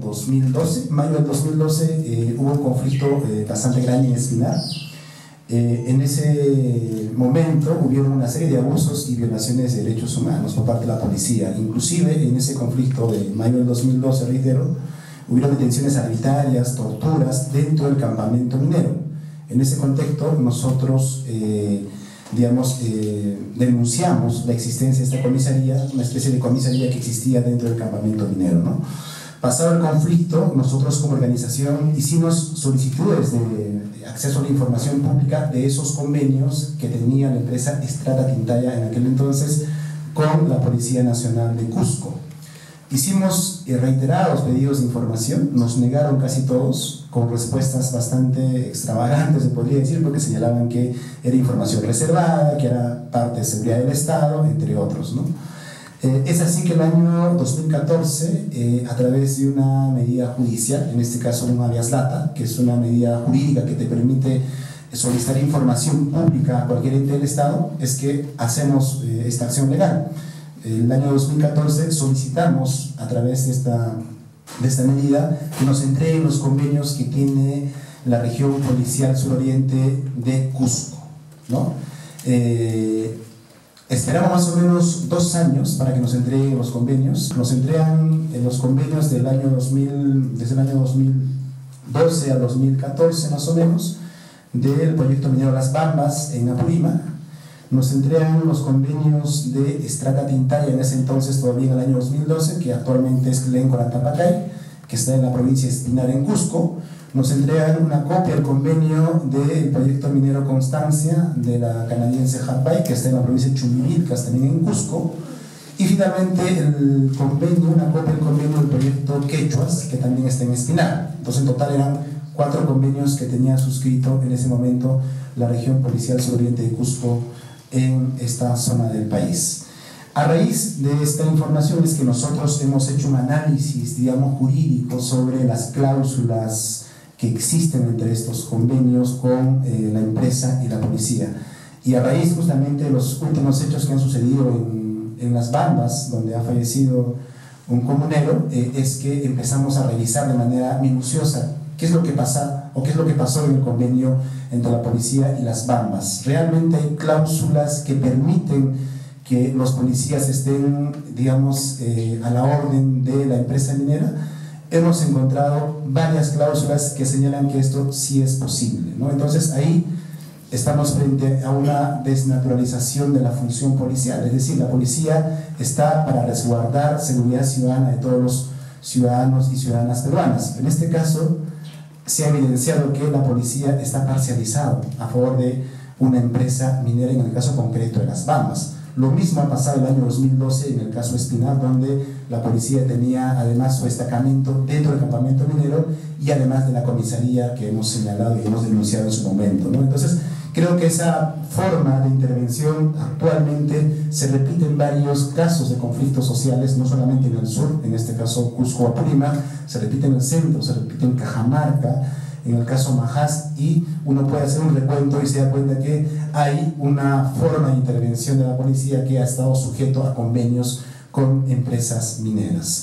2012, mayo del 2012, eh, hubo un conflicto eh, bastante grande en Espinar. Eh, en ese momento hubieron una serie de abusos y violaciones de derechos humanos por parte de la policía. Inclusive en ese conflicto de mayo del 2012, reitero, hubieron detenciones arbitrarias, torturas dentro del campamento minero. En ese contexto nosotros, digamos, denunciamos la existencia de esta comisaría, una especie de comisaría que existía dentro del campamento minero. ¿no? Pasado el conflicto, nosotros como organización hicimos solicitudes de acceso a la información pública de esos convenios que tenía la empresa Estrada Tintaya en aquel entonces con la Policía Nacional de Cusco. Hicimos eh, reiterados pedidos de información, nos negaron casi todos, con respuestas bastante extravagantes, se podría decir, porque señalaban que era información reservada, que era parte de seguridad del Estado, entre otros. ¿no? Eh, es así que el año 2014, eh, a través de una medida judicial, en este caso una habeas data, que es una medida jurídica que te permite solicitar información pública a cualquier ente del Estado, es que hacemos eh, esta acción legal. El año 2014 solicitamos a través de esta, de esta medida que nos entreguen los convenios que tiene la región policial suroriente de Cusco. ¿no? Esperamos más o menos dos años para que nos entreguen los convenios. Nos entregan en los convenios del año 2000, desde el año 2012 a 2014 más o menos, del proyecto minero Las Bambas en Apurima. Nos entregan los convenios de Estrada Tintaya en ese entonces, todavía en el año 2012, que actualmente es Glencore Antapacay, que está en la provincia de Espinar en Cusco nos entregan una copia del convenio del proyecto minero Constancia de la canadiense Harpay, que está en la provincia de Chumivilcas, también en Cusco, y finalmente el convenio, una copia del convenio del proyecto Quechuas, que también está en Espinar. Entonces en total eran cuatro convenios que tenía suscrito en ese momento la región policial suroriente de Cusco en esta zona del país. A raíz de esta información es que nosotros hemos hecho un análisis, digamos, jurídico sobre las cláusulas que existen entre estos convenios con eh, la empresa y la policía. Y a raíz justamente de los últimos hechos que han sucedido en, en las bandas, donde ha fallecido un comunero, eh, es que empezamos a revisar de manera minuciosa qué es lo que pasa o qué es lo que pasó en el convenio entre la policía y las bambas. Realmente hay cláusulas que permiten que los policías estén, digamos, eh, a la orden de la empresa minera, hemos encontrado varias cláusulas que señalan que esto sí es posible. ¿no? Entonces ahí estamos frente a una desnaturalización de la función policial, es decir, la policía está para resguardar seguridad ciudadana de todos los ciudadanos y ciudadanas peruanas. En este caso se ha evidenciado que la policía está parcializada a favor de una empresa minera, en el caso concreto de las Bamas. Lo mismo ha pasado el año 2012 en el caso Espinal, donde la policía tenía además su destacamento dentro del campamento minero y además de la comisaría que hemos señalado y hemos denunciado en su momento. ¿no? Entonces, creo que esa forma de intervención actualmente se repite en varios casos de conflictos sociales, no solamente en el sur, en este caso Cusco-Apurima, se repite en el centro, se repite en Cajamarca, en el caso Majas, y uno puede hacer un recuento y se da cuenta que hay una forma de intervención de la policía que ha estado sujeto a convenios con empresas mineras.